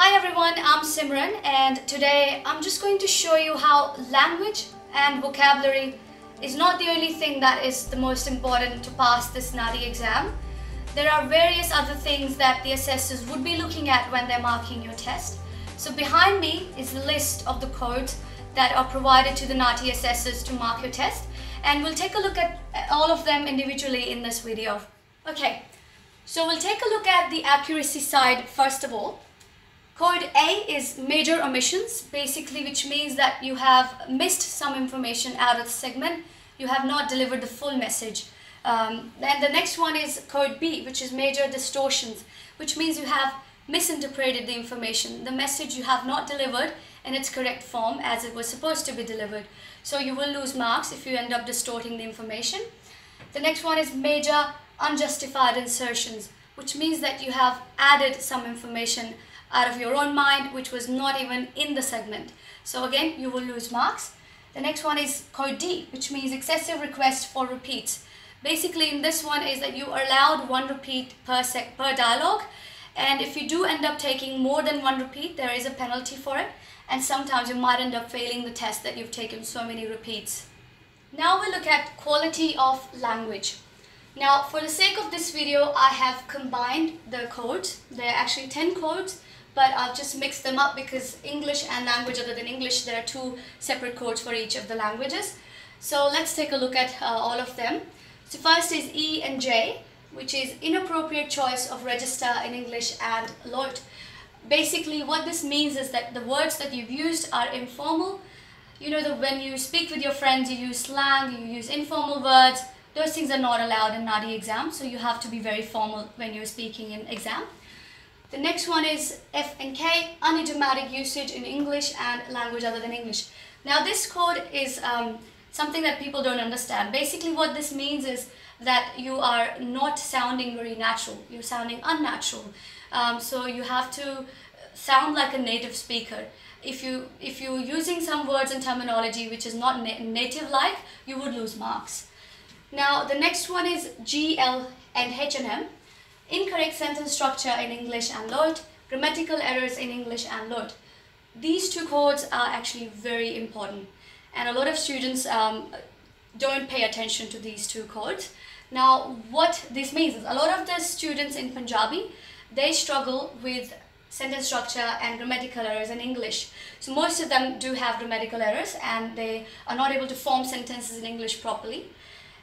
Hi everyone, I'm Simran and today I'm just going to show you how language and vocabulary is not the only thing that is the most important to pass this NAATI exam. There are various other things that the assessors would be looking at when they're marking your test. So behind me is a list of the codes that are provided to the NAATI assessors to mark your test and we'll take a look at all of them individually in this video. Okay, so we'll take a look at the accuracy side first of all. Code A is major omissions, basically which means that you have missed some information out of the segment, you have not delivered the full message. Um, and the next one is code B, which is major distortions, which means you have misinterpreted the information. The message you have not delivered in its correct form as it was supposed to be delivered. So you will lose marks if you end up distorting the information. The next one is major unjustified insertions, which means that you have added some information out of your own mind which was not even in the segment. So again, you will lose marks. The next one is code D, which means excessive request for repeats. Basically, in this one is that you are allowed one repeat per, sec per dialogue. And if you do end up taking more than one repeat, there is a penalty for it. And sometimes you might end up failing the test that you've taken so many repeats. Now we look at quality of language. Now, for the sake of this video, I have combined the codes. There are actually 10 codes but I've just mixed them up because English and language other than English, there are two separate codes for each of the languages. So let's take a look at uh, all of them. So first is E and J, which is inappropriate choice of register in English and LOT. Basically, what this means is that the words that you've used are informal. You know that when you speak with your friends, you use slang, you use informal words. Those things are not allowed in NAATI exam, so you have to be very formal when you're speaking in exam. The next one is F and K, unidiomatic usage in English and language other than English. Now this code is um, something that people don't understand. Basically what this means is that you are not sounding very natural. You're sounding unnatural. Um, so you have to sound like a native speaker. If, you, if you're using some words and terminology which is not na native-like, you would lose marks. Now the next one is G, L, and H and M incorrect sentence structure in English and LOT, grammatical errors in English and LOT. These two codes are actually very important and a lot of students um, don't pay attention to these two codes. Now what this means is a lot of the students in Punjabi, they struggle with sentence structure and grammatical errors in English. So most of them do have grammatical errors and they are not able to form sentences in English properly.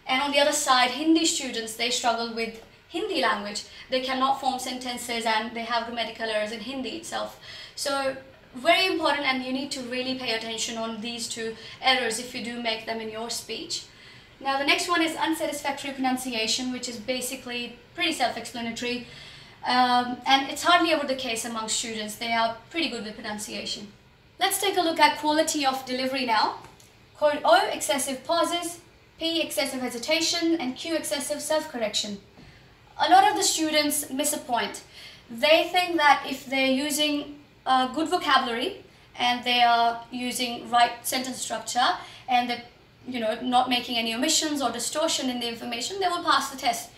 And on the other side, Hindi students, they struggle with Hindi language. They cannot form sentences and they have grammatical errors in Hindi itself. So very important and you need to really pay attention on these two errors if you do make them in your speech. Now the next one is unsatisfactory pronunciation which is basically pretty self-explanatory um, and it's hardly ever the case among students. They are pretty good with pronunciation. Let's take a look at quality of delivery now. Code O, excessive pauses, P, excessive hesitation, and Q, excessive self-correction a lot of the students miss a point. They think that if they're using a good vocabulary and they are using right sentence structure and they're you know, not making any omissions or distortion in the information, they will pass the test.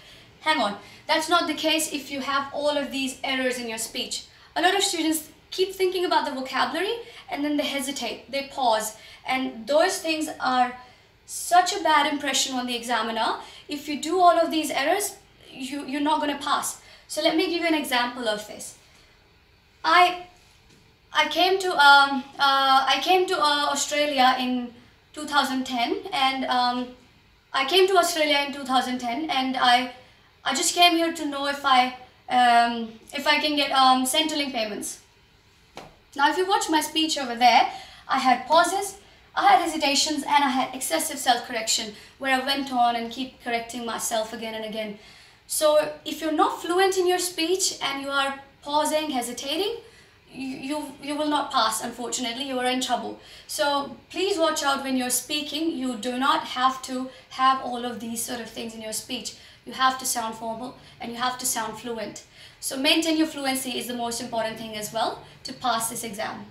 Hang on, that's not the case if you have all of these errors in your speech. A lot of students keep thinking about the vocabulary and then they hesitate, they pause. And those things are such a bad impression on the examiner. If you do all of these errors, you, you're not going to pass. So let me give you an example of this. I, I came to, um, uh, I came to uh, Australia in 2010 and um, I came to Australia in 2010 and I, I just came here to know if I, um, if I can get um, Centrelink payments. Now if you watch my speech over there, I had pauses, I had hesitations and I had excessive self-correction where I went on and keep correcting myself again and again. So if you're not fluent in your speech and you are pausing, hesitating, you, you, you will not pass, unfortunately, you are in trouble. So please watch out when you're speaking. You do not have to have all of these sort of things in your speech. You have to sound formal and you have to sound fluent. So maintain your fluency is the most important thing as well to pass this exam.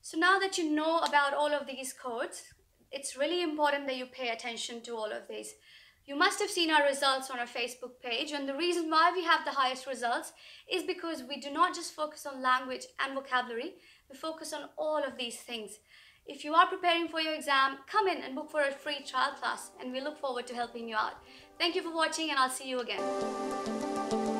So now that you know about all of these codes, it's really important that you pay attention to all of these. You must have seen our results on our Facebook page, and the reason why we have the highest results is because we do not just focus on language and vocabulary, we focus on all of these things. If you are preparing for your exam, come in and book for a free trial class, and we look forward to helping you out. Thank you for watching, and I'll see you again.